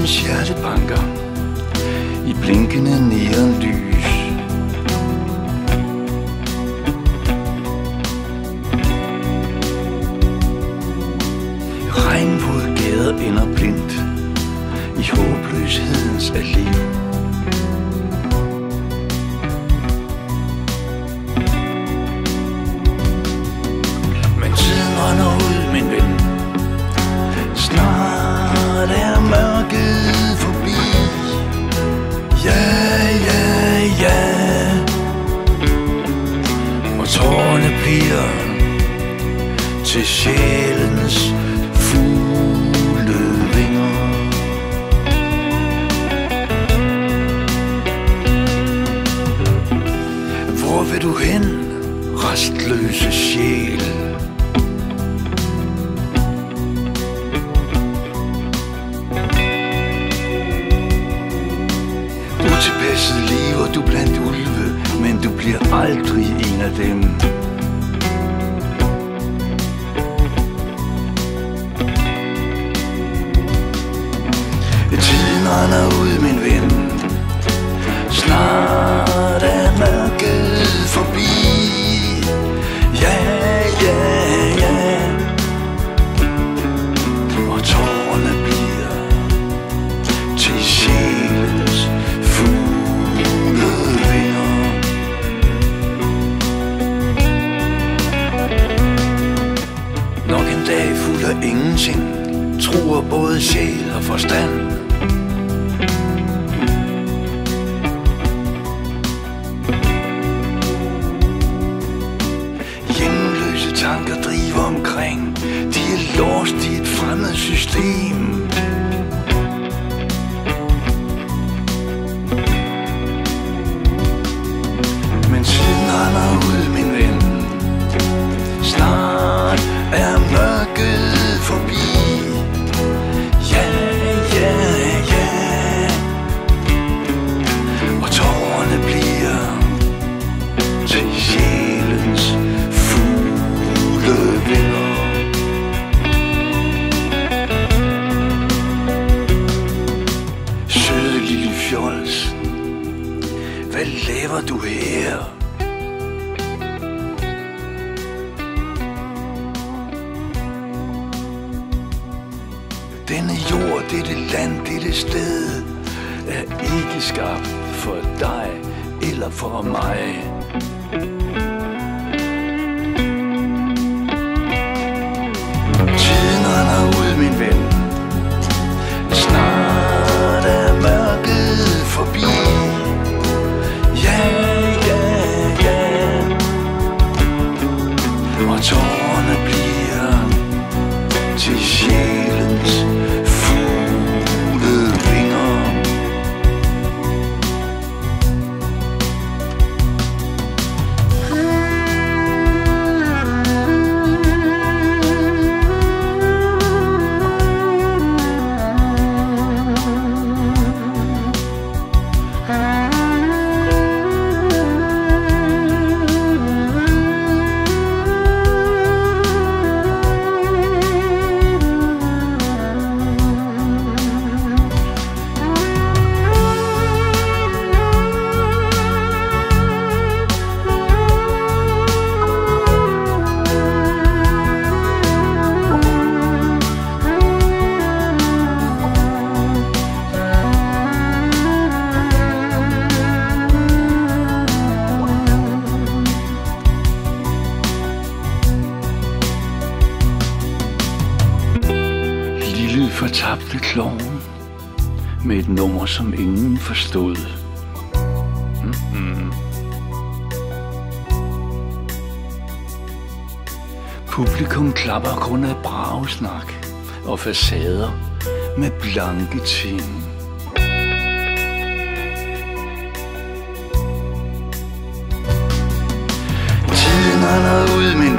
Tidens hjerte banker i blinkende neonlys. Regnvåde gader ender blindt i håbløshedens allé. Restløse sjæl? Utilpasset lever du blandt ulve, men du bliver aldrig en af dem. Tiden render ud, ingenting, truer både sjæl og forstand. Hjemløse tanker driver omkring, de er låst i et fremmed system. Fjols, hvad laver du her? Denne jord, dette land, dette sted er ikke skabt for dig eller for mig. Fortabte klovn med et nummer, som ingen forstod. Mm-mm. Publikum klapper grund af bragesnak og facader med blanke ting. Tiden render ud, min